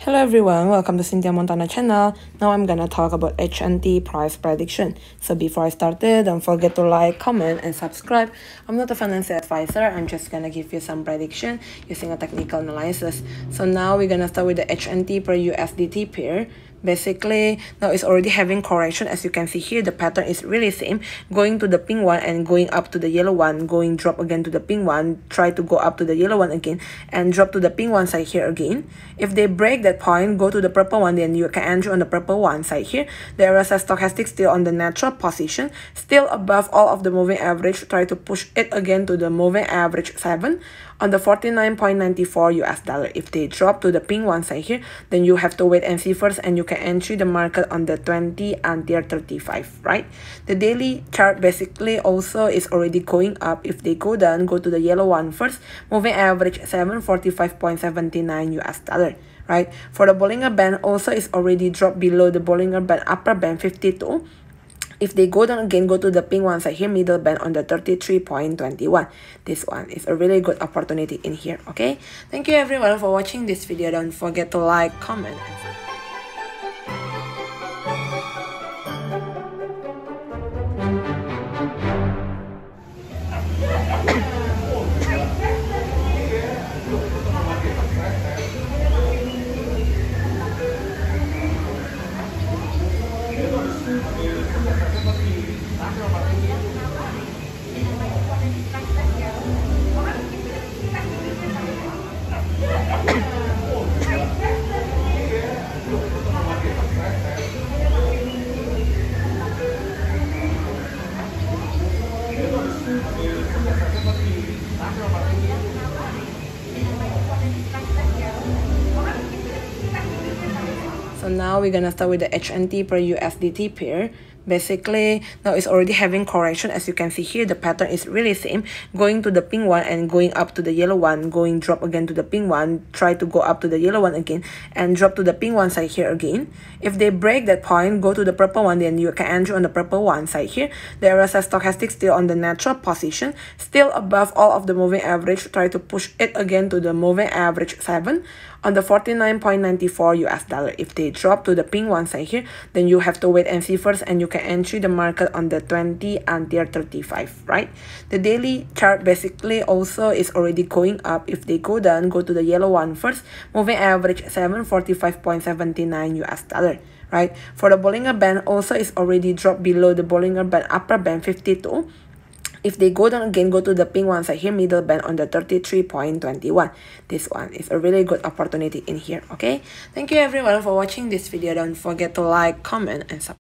Hello everyone, welcome to Cynthia Montana channel. Now I'm gonna talk about HNT price prediction. So before I started, don't forget to like, comment, and subscribe. I'm not a financial advisor, I'm just gonna give you some prediction using a technical analysis. So now we're gonna start with the HNT per USDT pair basically now it's already having correction. As you can see here the pattern is really same. Going to the pink one and going up to the yellow one. Going drop again to the pink one. Try to go up to the yellow one again and drop to the pink one side here again. If they break that point go to the purple one then you can enter on the purple one side here. The RSI stochastic still on the natural position. Still above all of the moving average. Try to push it again to the moving average 7 on the 49.94 US dollar if they drop to the pink one side here then you have to wait and see first and you can enter the market on the 20 until 35 right the daily chart basically also is already going up if they go down go to the yellow one first moving average 745.79 US dollar right for the Bollinger Band also is already dropped below the Bollinger Band upper band 52 if they go down again, go to the pink one side here, middle band on the 33.21. This one is a really good opportunity in here, okay? Thank you everyone for watching this video. Don't forget to like, comment, So now we're gonna start with the HNT per USDT pair basically now it's already having correction. As you can see here the pattern is really same. Going to the pink one and going up to the yellow one. Going drop again to the pink one. Try to go up to the yellow one again and drop to the pink one side here again. If they break that point go to the purple one then you can enter on the purple one side here. The RSI stochastic still on the natural position. Still above all of the moving average. Try to push it again to the moving average 7 on the 49.94 US dollar if they drop to the pink one side here then you have to wait and see first and you can enter the market on the 20 until 35 right? The daily chart basically also is already going up. If they go down go to the yellow one first moving average 745.79 us dollar right? For the bollinger band also is already dropped below the bollinger band upper band 52 if they go down again, go to the pink one side here, middle band on the 33.21. This one is a really good opportunity in here, okay? Thank you everyone for watching this video. Don't forget to like, comment, and subscribe.